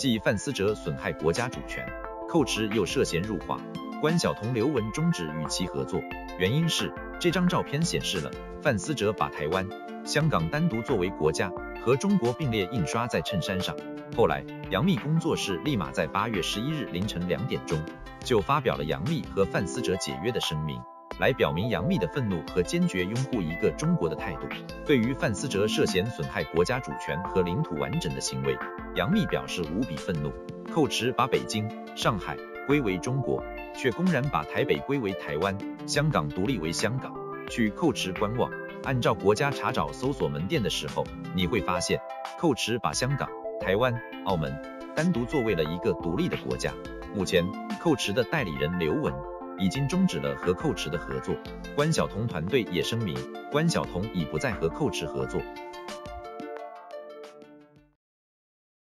即范思哲损害国家主权，寇驰又涉嫌入华，关晓彤刘雯终止与其合作，原因是这张照片显示了范思哲把台湾、香港单独作为国家和中国并列印刷在衬衫上。后来，杨幂工作室立马在八月十一日凌晨两点钟就发表了杨幂和范思哲解约的声明。来表明杨幂的愤怒和坚决拥护一个中国的态度。对于范思哲涉嫌损害国家主权和领土完整的行为，杨幂表示无比愤怒。寇驰把北京、上海归为中国，却公然把台北归为台湾，香港独立为香港。去寇驰官网，按照国家查找搜索门店的时候，你会发现寇驰把香港、台湾、澳门单独作为了一个独立的国家。目前，寇驰的代理人刘雯。已经终止了和寇驰的合作，关晓彤团队也声明，关晓彤已不再和寇驰合作。